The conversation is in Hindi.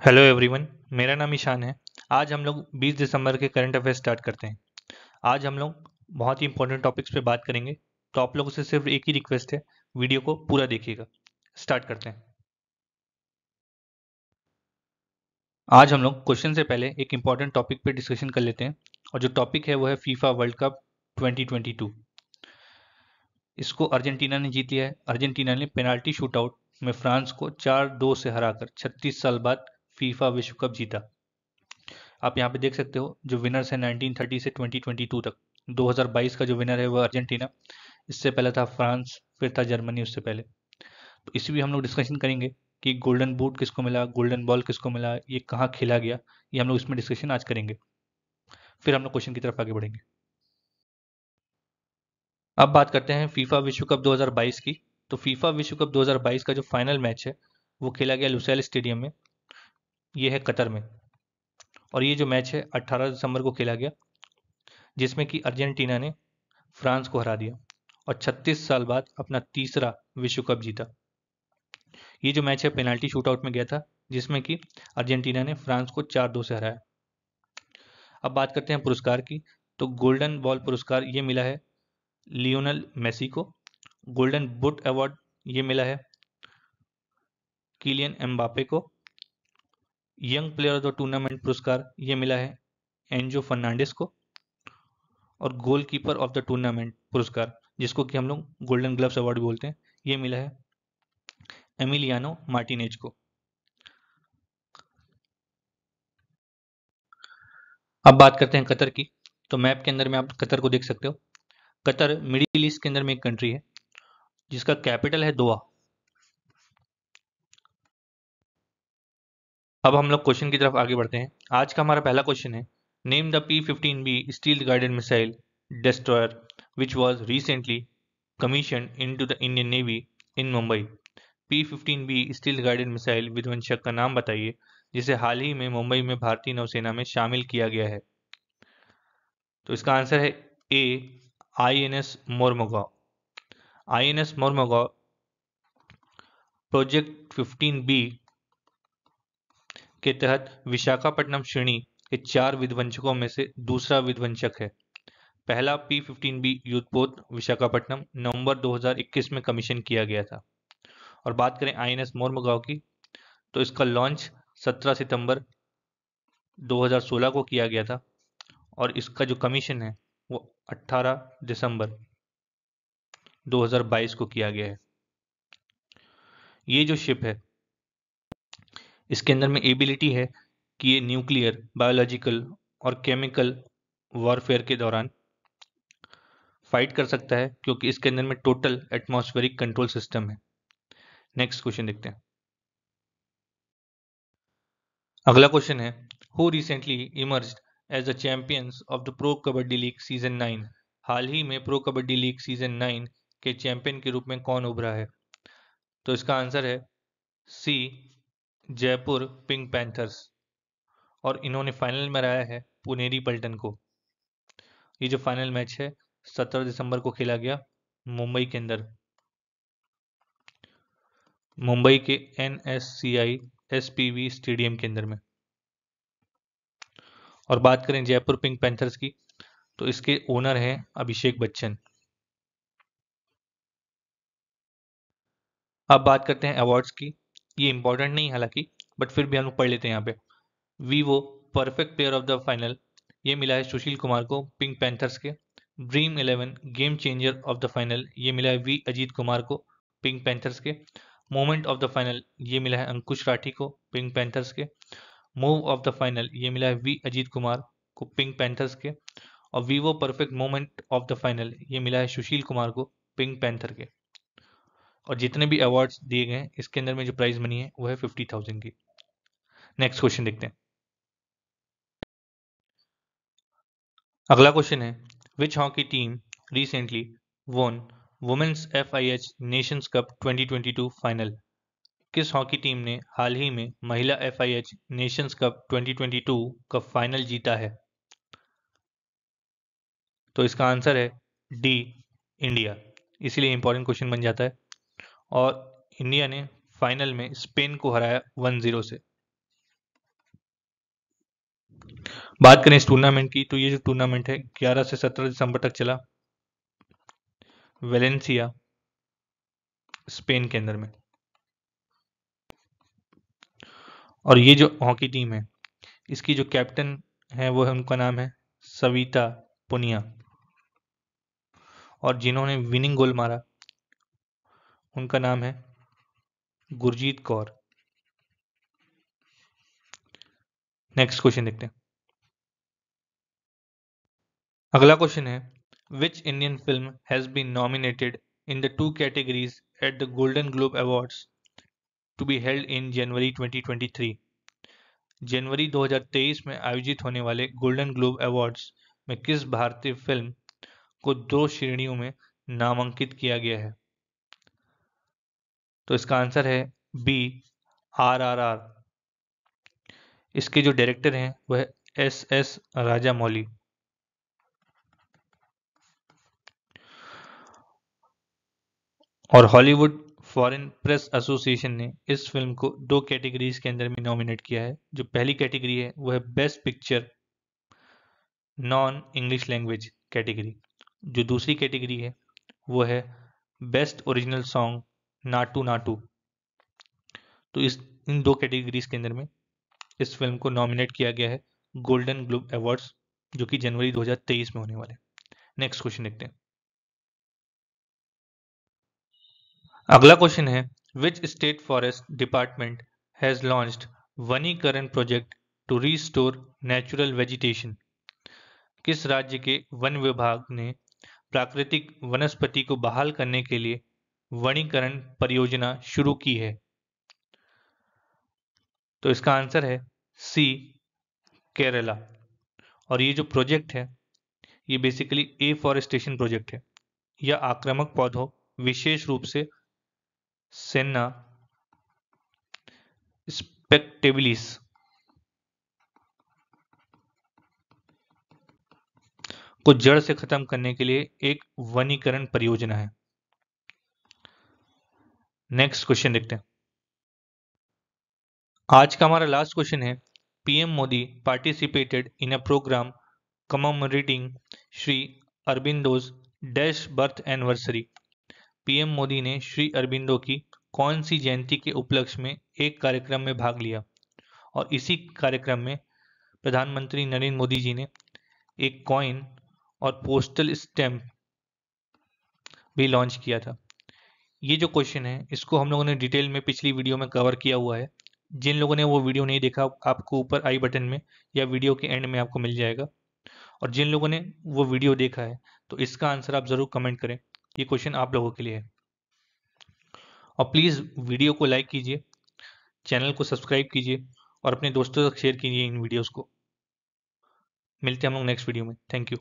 हेलो एवरीवन मेरा नाम ईशान है। आज हम लोग 20 दिसंबर के करंट अफेयर स्टार्ट करते हैं। आज हम लोग बहुत ही इंपॉर्टेंट टॉपिक्स पे बात करेंगे। तो आप लोगों से सिर्फ़ एक ही रिक्वेस्ट है वीडियो को पूरा देखिएगा। स्टार्ट करते हैं। आज हम लोग क्वेश्चन से पहले एक इंपॉर्टेंट टॉपिक पे डिस्कशन कर लेते हैं और जो टॉपिक है वो है फीफा वर्ल्ड कप 2022 इसको अर्जेंटीना ने जीत लिया है। अर्जेंटीना ने पेनाल्टी शूटआउट में फ्रांस को चार दो से हराकर 36 साल बाद फीफा विश्व कप जीता। आप यहाँ पे देख सकते हो, जो विनर्स है 1930 से 2022 तक। 2022 का जो विनर है वो अर्जेंटीना, इससे पहले था फ्रांस, फिर था जर्मनी उससे पहले। तो इसी भी हम लोग डिस्कशन करेंगे कि गोल्डन बूट किसको मिला गोल्डन बॉल किसको मिला, ये कहाँ खेला गया, ये हम लोग इसमें डिस्कशन आज करेंगे। फिर हम लोग क्वेश्चन की तरफ़ आगे बढ़ेंगे। अब बात करते हैं फीफा विश्व कप 2022 की। तो फीफा विश्व कप 2022 का जो फाइनल मैच है, वो खेला गया लुसैल स्टेडियम में। ये है कतर में। और ये जो मैच है 18 दिसंबर को खेला गया, जिसमें कि अर्जेंटीना ने फ्रांस को हरा दिया और 36 साल बाद अपना तीसरा विश्व कप जीता। ये जो मैच है, पेनाल्टी शूटआउट में गया था, जिसमें कि अर्जेंटीना ने फ्रांस को चार दो से हराया। अब बात करते हैं पुरस्कार की। तो गोल्डन बॉल पुरस्कार ये मिला है लियोनल मेसी को। गोल्डन बुट अवार्ड ये मिला है किलियन एम्बापे को। Young player of the tournament पुरस्कार ये मिला है एंजो फर्नांडिस को और गोलकीपर ऑफ़ द टूर्नामेंट पुरस्कार, जिसको कि हम लोग गोल्डन ग्लव्स अवार्ड बोलते हैं, ये मिला है एमिलियानो मार्टिनेज को। अब बात करते हैं कतर की तो मैप के अंदर में आप कतर को देख सकते हो। कतर मिडिल ईस्ट के अंदर में एक कंट्री है, जिसका कैपिटल है दोहा। अब हम लोग क्वेश्चन की तरफ़ आगे बढ़ते हैं। आज का हमारा पहला क्वेश्चन है name the P fifteen B steel guided missile destroyer, which was recently commissioned into the Indian Navy in Mumbai. P-15B steel guided missile विध्वंसक का नाम बताइए, जिसे हाल ही में मुंबई में भारतीय नौसेना में शामिल किया गया है। तो इसका आंसर है A I N S Mormugao I N S Mormugao project 15B के तहत विशाखापट्टनम श्रेणी के चार विध्वंसकों में से दूसरा विध्वंसक है। पहला पी फिफ्टीन बी युद्धपोत विशाखापट्टनम नवंबर 2021 में कमीशन किया गया था। और बात करें आई एन एस की तो इसका लॉन्च 17 सितंबर 2016 को किया गया था और इसका जो कमीशन है वो 18 दिसंबर 2022 को किया गया है। ये जो शिप है इसके अंदर में एबिलिटी है कि ये न्यूक्लियर बायोलॉजिकल और केमिकल वॉरफेयर के दौरान फाइट कर सकता है, क्योंकि इसके अंदर में टोटल एटमॉस्फेरिक कंट्रोल सिस्टम है। नेक्स्ट क्वेश्चन देखते हैं। अगला क्वेश्चन है who recently emerge as the champions of the pro Kabaddi league season nine हाल ही में pro Kabaddi league season nine के चैंपियन के रूप में कौन उभरा है? तो इसका आंसर है सी जयपुर पिंक पैंथर्स। और इन्होंने फाइनल में हराया है पुनेरी पल्टन को। ये जो फाइनल मैच है, सत्रह दिसंबर को खेला गया मुंबई के अंदर। मुंबई के N S C I, S V P stadium के अंदर में। और बात करें जयपुर पिंक पैंथर्स की तो इसके ओनर हैं अभिषेक बच्चन। अब बात करते हैं अवार्ड्स की। ये इंपॉर्टेंट नहीं हालाँकि बट फिर भी हम पढ़ लेते हैं यहाँ पे। Vivo perfect player of the final ये मिला है सुशील कुमार को पिंक पैंथर्स के। Dream Eleven game changer of the final ये मिला है वी अजीत कुमार को पिंक पैंथर्स के। मोमेंट ऑफ़ द फाइनल ये मिला है अंकुश राठी को पिंक पैंथर्स के। मूव ऑफ़ द फाइनल ये मिला है वी अजीत कुमार को पिंक पैंथर्स के। और Vivo perfect moment of the final ये मिला है सुशील कुमार को पिंक पैंथर के। और जितने भी अवार्ड्स दिए गए हैं, इसके अंदर में जो प्राइज मनी है, वो है फिफ्टी थाउज़ेंड की। नेक्स्ट क्वेश्चन देखते हैं। अगला क्वेश्चन है which hockey team recently won women's F I H nations cup 2022 final किस हॉकी टीम ने हाल ही में महिला F I H nations cup 2022 का फाइनल जीता है? तो इसका आंसर है डी इंडिया इसीलिए इंपॉर्टेंट क्वेश्चन बन जाता है। और इंडिया ने फाइनल में स्पेन को हराया वन ज़ीरो से। बात करें इस टूर्नामेंट की तो ये जो टूर्नामेंट है 11 से 17 दिसंबर तक चला वेलेंसिया, स्पेन के अंदर में। और ये जो हॉकी टीम है, इसकी जो कैप्टन है, वो है, उनका नाम है सविता पुनिया। और जिन्होंने विनिंग गोल मारा उनका नाम है गुरजीत कौर। नेक्स्ट क्वेश्चन देखते हैं। अगला क्वेश्चन है which Indian film has been nominated in the two categories at the Golden Globe Awards to be held in January 2023 जनवरी 2023 में आयोजित होने वाले गोल्डन ग्लोब अवार्ड्स में किस भारतीय फ़िल्म को दो श्रेणियों में नामांकित किया गया है? तो इसका आंसर है बी, आर आर आर। इसके जो डायरेक्टर हैं, वह एस एस राजा मौली और हॉलीवुड फॉरेन प्रेस एसोसिएशन ने इस फ़िल्म को दो कैटेगरीज के अंदर में नॉमिनेट किया है। जो पहली कैटेगरी है, वह है best picture non English language category. जो दूसरी कैटेगरी है, वह है best original song Naatu Naatu. तो इस, इन दो कैटेगरीज के अंदर में इस फ़िल्म को नॉमिनेट किया गया है गोल्डन ग्लोब अवार्ड्स जो कि जनवरी 2023 में होने वाले नेक्स्ट क्वेश्चन देखते हैं। अगला क्वेश्चन है which state forest department has launched वनीकरण project to restore natural vegetation किस राज्य के वन विभाग ने प्राकृतिक वनस्पति को बहाल करने के लिए वनीकरण परियोजना शुरू की है। तो इसका आंसर है सी, केरला। और ये जो प्रोजेक्ट है, ये बेसिकली ए फॉरेस्टेशन प्रोजेक्ट है। यह आक्रामक पौधों, विशेष रूप से सेना स्पेक्टेबिलिस। को जड़ से खत्म करने के लिए एक वनीकरण परियोजना है। नेक्स्ट क्वेश्चन देखते हैं। आज का हमारा लास्ट क्वेश्चन है। PM Modi participated in a program commemorating Shri Aurobindo's dash birth anniversary PM Modi ने श्री अरबिंदो की कौन सी जयंती के उपलक्ष्य में एक कार्यक्रम में भाग लिया? और इसी कार्यक्रम में प्रधानमंत्री नरेंद्र मोदी जी ने एक कॉइन और पोस्टल स्टैम्प भी लॉन्च किया था। ये जो क्वेश्चन है, इसको हम लोगों ने डिटेल में पिछली वीडियो में कवर किया हुआ है। जिन लोगों ने वो वीडियो नहीं देखा, आपको ऊपर आई बटन में या वीडियो के एंड में आपको मिल जाएगा। और जिन लोगों ने वो वीडियो देखा है तो इसका आंसर आप ज़रूर कमेंट करें। ये क्वेश्चन आप लोगों के लिए है। और प्लीज़ वीडियो को लाइक कीजिए चैनल को सब्सक्राइब कीजिए और अपने दोस्तों तक शेयर कीजिए इन वीडियोज़ को। मिलते हैं हम लोग नेक्स्ट वीडियो में। Thank you